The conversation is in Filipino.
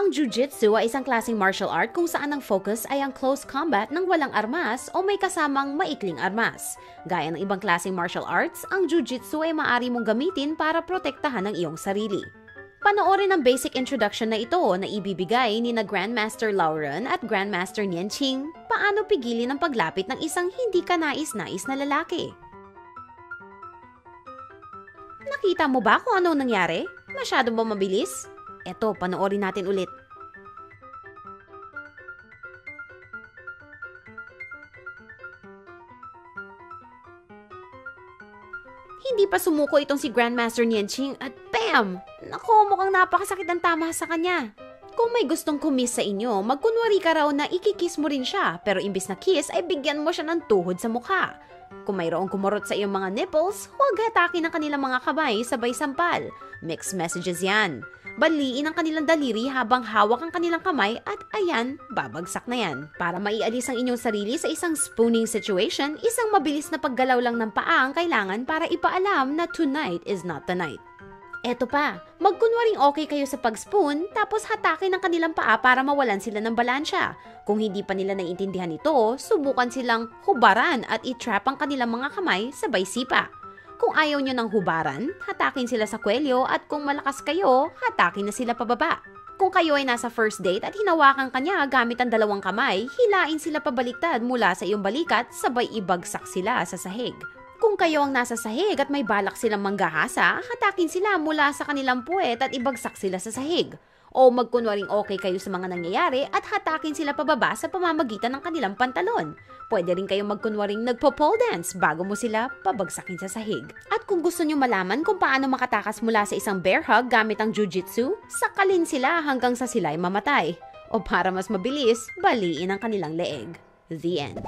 Ang Jiu-Jitsu ay isang klaseng martial art kung saan ang focus ay ang close combat ng walang armas o may kasamang maikling armas. Gaya ng ibang klaseng martial arts, ang Jiu-Jitsu ay maaari mong gamitin para protektahan ang iyong sarili. Panoorin ang basic introduction na ito na ibibigay ni na Grandmaster Lauren at Grandmaster Nianqing paano pigilin ang paglapit ng isang hindi ka nais-nais na lalaki. Nakita mo ba kung ano nangyari? Masyado ba mabilis? Eto, panoorin natin ulit. Hindi pa sumuko itong si Grandmaster Nianqing at BAM! Nako, mukhang napakasakit ang tama sa kanya. Kung may gustong kumiss sa inyo, magkunwari ka raw na ikikiss mo rin siya, pero imbis na kiss ay bigyan mo siya ng tuhod sa mukha. Kung mayroong kumurot sa iyong mga nipples, huwag hatakin ang kanilang mga kamay sabay sampal. Mixed messages yan. Baliin ang kanilang daliri habang hawak ang kanilang kamay at ayan, babagsak na yan. Para maialis ang inyong sarili sa isang spooning situation, isang mabilis na paggalaw lang ng paa ang kailangan para ipaalam na tonight is not the night. Eto pa, magkunwaring okay kayo sa pag-spoon tapos hatakin ang kanilang paa para mawalan sila ng balansya. Kung hindi pa nila naiintindihan ito, subukan silang hubaran at itrap ang kanilang mga kamay sabay sipa. Kung ayaw nyo ng hubaran, hatakin sila sa kwelyo at kung malakas kayo, hatakin na sila pababa. Kung kayo ay nasa first date at hinawakan kanya gamit ang dalawang kamay, hilain sila pabaliktad mula sa iyong balikat sabay ibagsak sila sa sahig. Kung kayo ang nasa sahig at may balak silang manggahasa, hatakin sila mula sa kanilang puwet at ibagsak sila sa sahig. O magkunwaring okay kayo sa mga nangyayari at hatakin sila pababa sa pamamagitan ng kanilang pantalon. Pwede rin kayong magkunwaring nagpo-pole dance bago mo sila pabagsakin sa sahig. At kung gusto nyo malaman kung paano makatakas mula sa isang bear hug gamit ang jujitsu, sakalin sila hanggang sa sila ay mamatay. O para mas mabilis, baliin ang kanilang leeg. The end.